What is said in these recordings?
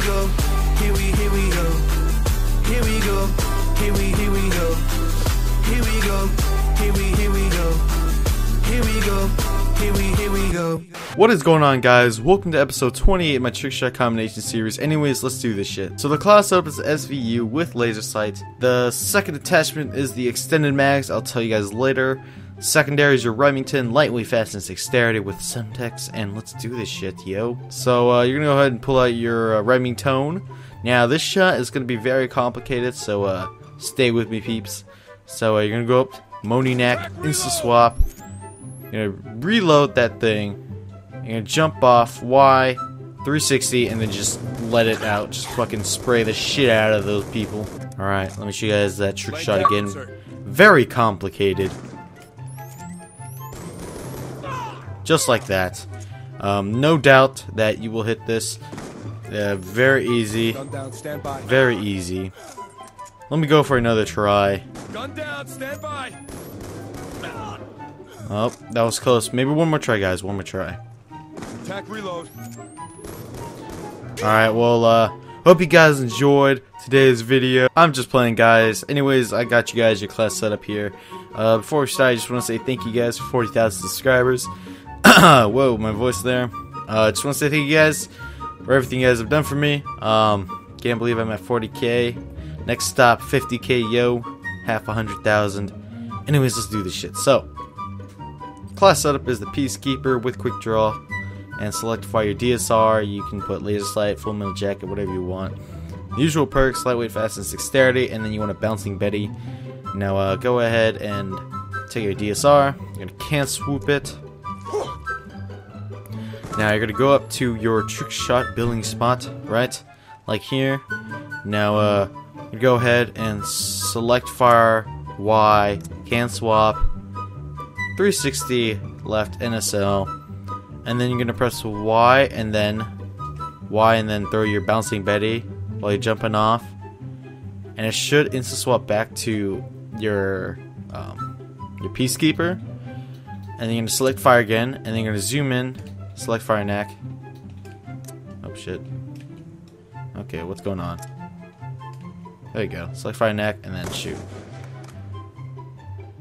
go. Here we, here we go. Here we go. Here we, here we go. Here we go. Here we, here we go. Here we go. Here we, here we go. What is going on guys? Welcome to episode 28 of my trick shot combination series. Anyways, let's do this shit. So the class setup is SVU with laser sight. The second attachment is the extended mags, I'll tell you guys later. Secondary is your Remington, lightweight Fast Hands dexterity with Semtex, and let's do this shit, yo. So uh, you're gonna go ahead and pull out your uh, Remington. Now this shot is gonna be very complicated, so uh, stay with me peeps. So uh, you're gonna go up, Moni Neck, Insta Swap, you're gonna reload that thing. You're gonna jump off Y, 360, and then just let it out. Just fucking spray the shit out of those people. Alright, let me show you guys that trick shot again. Very complicated. Just like that. Um, no doubt that you will hit this. Uh, very easy. Down. Very easy. Let me go for another try. Gun down, stand by. Oh, that was close. Maybe one more try, guys. One more try. Attack reload. Alright, well, uh, hope you guys enjoyed today's video. I'm just playing, guys. Anyways, I got you guys your class set up here. Uh, before we start, I just want to say thank you guys for 40,000 subscribers. Whoa, my voice there. Uh, just want to say thank you guys for everything you guys have done for me. Um, can't believe I'm at 40k. Next stop, 50k, yo. Half a hundred thousand. Anyways, let's do this shit. So, class setup is the Peacekeeper with Quick Draw and select fire your DSR. You can put laser sight, full metal jacket, whatever you want. Usual perks, lightweight, Fast Hands, dexterity, and then you want a bouncing Betty. Now uh, go ahead and take your DSR. You're gonna can't swoop it. Now you're gonna go up to your trick shot billing spot, right? Like here. Now uh, go ahead and select fire Y, can swap, 360 left NSL and then you're gonna press Y and then Y and then throw your bouncing Betty while you're jumping off, and it should insta swap back to your um, your Peacekeeper, and then you're gonna select fire again, and then you're gonna zoom in, select fire neck. Oh shit. Okay, what's going on? There you go. Select fire neck and then shoot.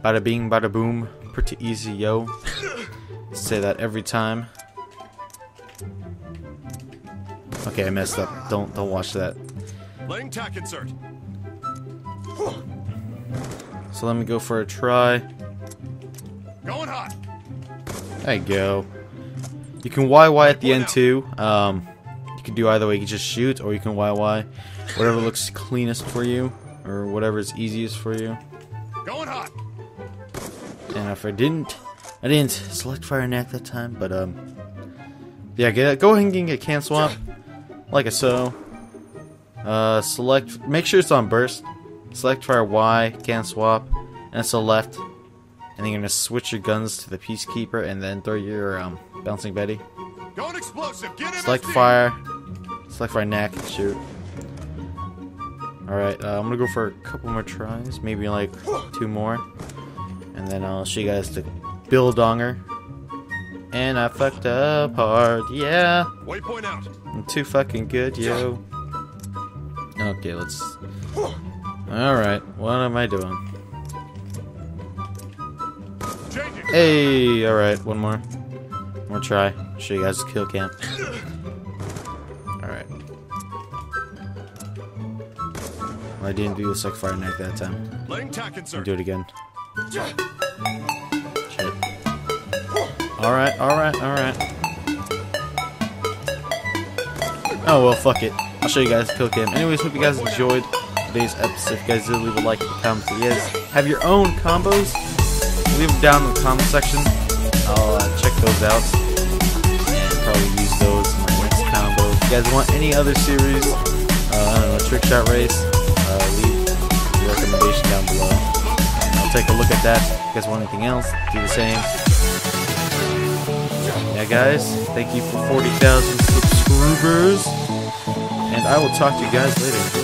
Bada bing, bada boom. Pretty easy, yo. Say that every time. Okay, I messed up. Don't don't watch that. Laying tack insert. So let me go for a try. Going hot. There you go. You can YY at the end too. Um, you can do either way. You can just shoot, or you can YY. Whatever looks cleanest for you, or whatever is easiest for you. Going hot. And if I didn't, I didn't select fire neck that time, but um, yeah, get go ahead and get can swap, like so. Uh, select, make sure it's on burst. Select fire Y, can swap, and it's a left. And then you're gonna switch your guns to the Peacekeeper, and then throw your um, bouncing Betty. Going explosive. Get him. Select fire, select fire neck, shoot. All right, uh, I'm gonna go for a couple more tries, maybe like two more, and then I'll show you guys the Bill Donger. And I fucked up hard, yeah. Waypoint out. I'm too fucking good, yo. Okay, let's. Alright, what am I doing? Hey, alright, one more. One more try. Show you guys the kill cam. Alright. Well, I didn't do the fire neck that time. I'll do it again. Shit. Alright, alright, alright. Oh well, fuck it. I'll show you guys the kill cam. Anyways, hope you guys enjoyed today's episode. If you guys did, leave a like comments. If you guys have your own combos, leave them down in the comment section. I'll uh, check those out and probably use those in my next combo. If you guys want any other series, uh, I don't know, trick shot race, uh, leave your recommendation down below. I'll take a look at that. If you guys want anything else, do the same. Yeah, guys, thank you for 40,000 subscribers. And I will talk to you guys later.